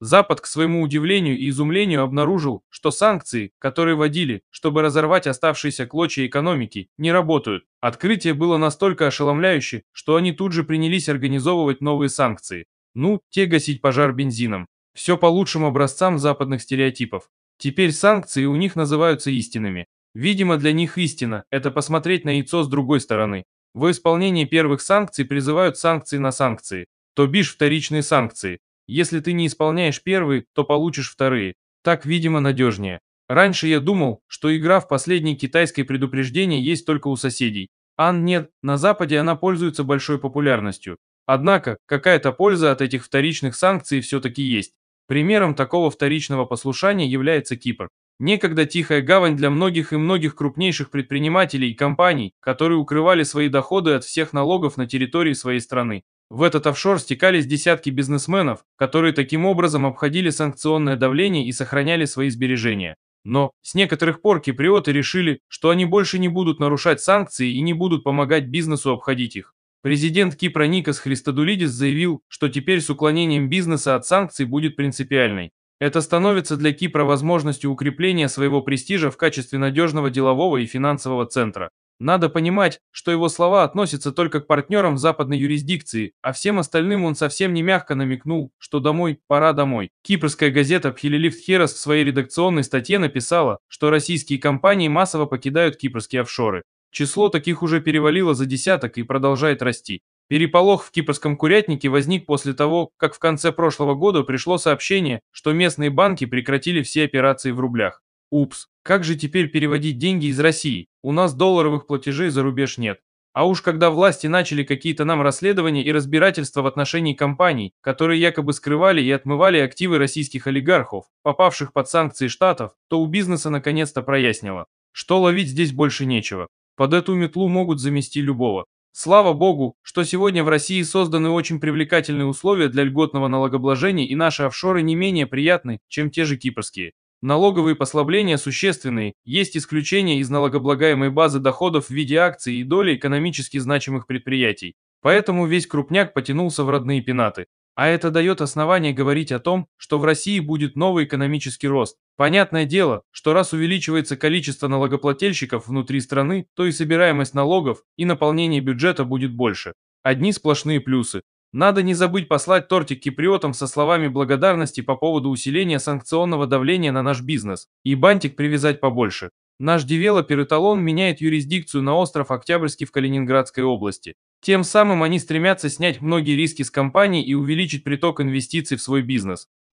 Запад, к своему удивлению и изумлению, обнаружил, что санкции, которые вводили, чтобы разорвать оставшиеся клочья экономики, не работают. Открытие было настолько ошеломляюще, что они тут же принялись организовывать новые санкции. Ну, те гасить пожар бензином. Все по лучшим образцам западных стереотипов. Теперь санкции у них называются истинными. Видимо, для них истина – это посмотреть на яйцо с другой стороны. В исполнении первых санкций призывают санкции на санкции, то бишь вторичные санкции. Если ты не исполняешь первые, то получишь вторые. Так, видимо, надежнее. Раньше я думал, что игра в последнее китайское предупреждение есть только у соседей. Ан нет, на Западе она пользуется большой популярностью. Однако, какая-то польза от этих вторичных санкций все-таки есть. Примером такого вторичного послушания является Кипр. Некогда тихая гавань для многих и многих крупнейших предпринимателей и компаний, которые укрывали свои доходы от всех налогов на территории своей страны. В этот офшор стекались десятки бизнесменов, которые таким образом обходили санкционное давление и сохраняли свои сбережения. Но с некоторых пор киприоты решили, что они больше не будут нарушать санкции и не будут помогать бизнесу обходить их. Президент Кипра Никос Христодулидис заявил, что теперь с уклонением бизнеса от санкций будет принципиальной. Это становится для Кипра возможностью укрепления своего престижа в качестве надежного делового и финансового центра. Надо понимать, что его слова относятся только к партнерам в западной юрисдикции, а всем остальным он совсем не мягко намекнул, что домой, пора домой. Кипрская газета Пхилилифт Херос в своей редакционной статье написала, что российские компании массово покидают кипрские офшоры. Число таких уже перевалило за десяток и продолжает расти. Переполох в кипрском курятнике возник после того, как в конце прошлого года пришло сообщение, что местные банки прекратили все операции в рублях. Упс, как же теперь переводить деньги из России? У нас долларовых платежей за рубеж нет. А уж когда власти начали какие-то нам расследования и разбирательства в отношении компаний, которые якобы скрывали и отмывали активы российских олигархов, попавших под санкции штатов, то у бизнеса наконец-то прояснило, что ловить здесь больше нечего. Под эту метлу могут замести любого. Слава богу, что сегодня в России созданы очень привлекательные условия для льготного налогообложения и наши офшоры не менее приятны, чем те же кипрские. Налоговые послабления существенные, есть исключения из налогооблагаемой базы доходов в виде акций и доли экономически значимых предприятий. Поэтому весь крупняк потянулся в родные пенаты. А это дает основание говорить о том, что в России будет новый экономический рост. Понятное дело, что раз увеличивается количество налогоплательщиков внутри страны, то и собираемость налогов и наполнение бюджета будет больше. Одни сплошные плюсы. Надо не забыть послать тортик киприотам со словами благодарности по поводу усиления санкционного давления на наш бизнес. И бантик привязать побольше. Наш девелопер Эталон меняет юрисдикцию на остров Октябрьский в Калининградской области. Тем самым они стремятся снять многие риски с компаний и увеличить приток инвестиций в свой бизнес.